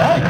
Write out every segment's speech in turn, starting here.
Hey!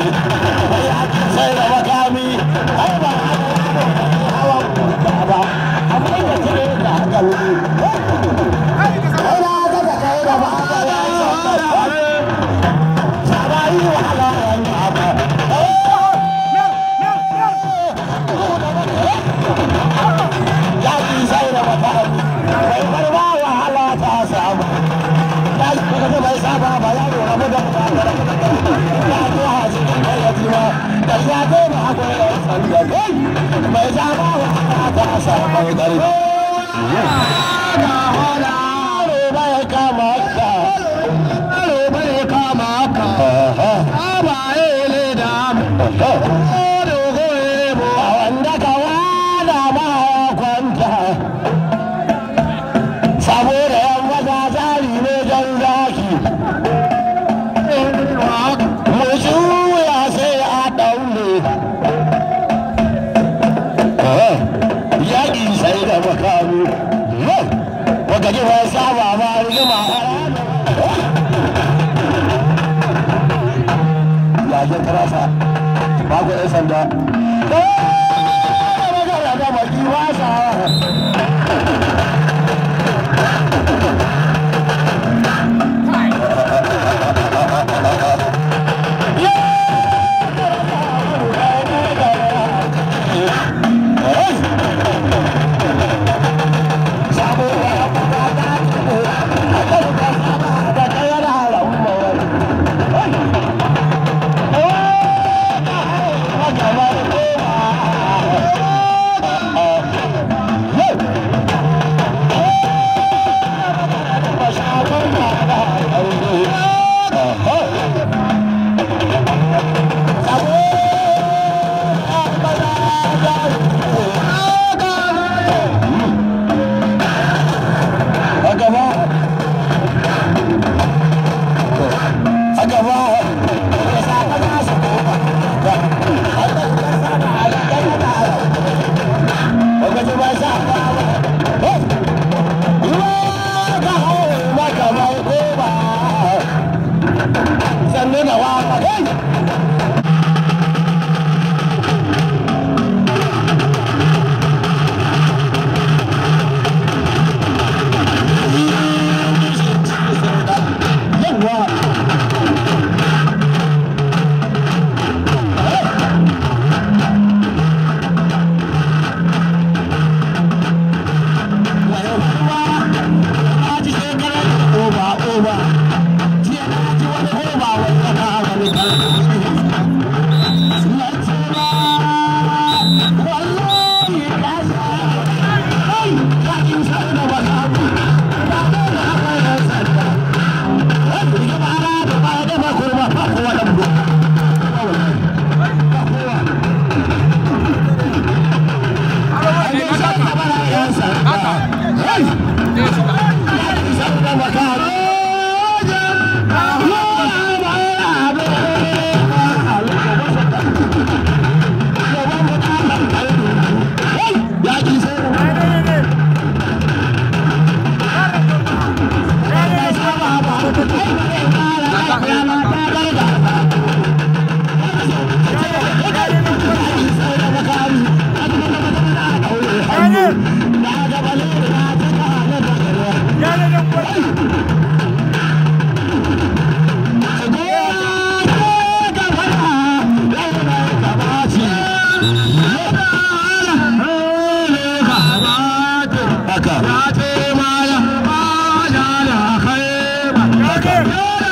ake sai da makami ai ba hawa ba amma ina cire da hankali ai da kai da ba Sanda. Eh! เรีย amma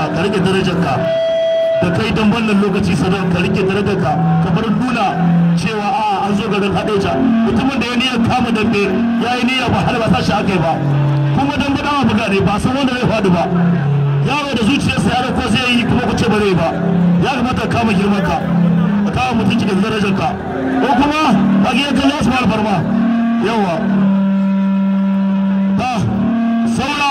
ka ka riƙe darajarka. Da kai don wannan lokaci sanar ka riƙe darajarka. Kamar nuna cewa a an zo garin hadeja. Mutumin da ya niyyar kama dambe ya yi niyyar ba har ba sashi aka ba. Kuma dambe dama buga ne ba san wanda zai faɗi ba. Yaro da zuciyarsa ya ko zai yi kuma ku ce ba zai ba. Ya kamata kama girman ka kama mutunci da darajarka. Ko kuma ka ga yankan yasu barma yawa ba ah, saura